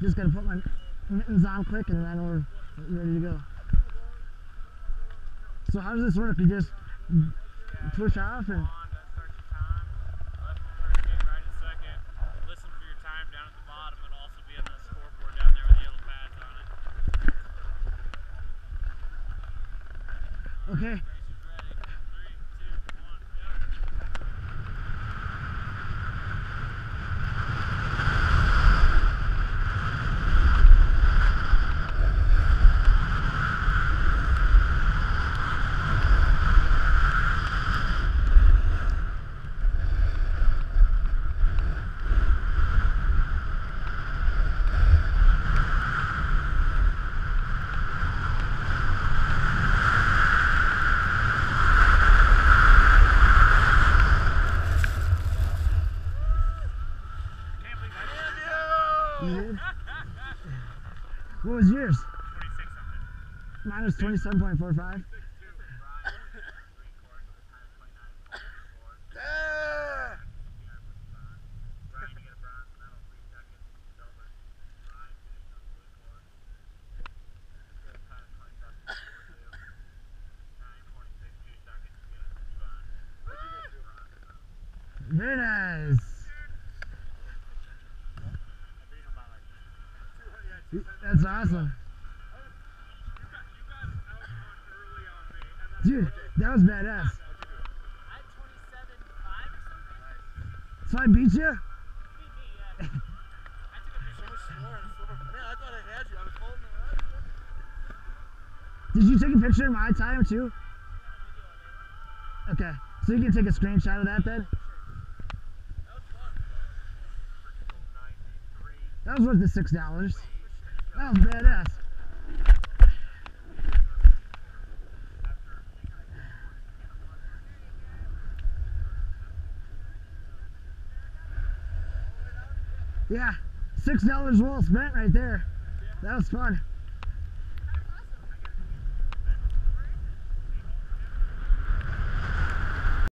Just gotta put my mittens on quick and then we're ready to go. So how does this work? You just push off and On, Did? What was yours? 26 something. 27.45. Very nice. That's awesome. Dude, that was badass. So I beat you? Did you take a picture of my time too? Okay, so you can take a screenshot of that then? That was worth the six dollars. That was badass. Yeah, six dollars well spent right there. That was fun.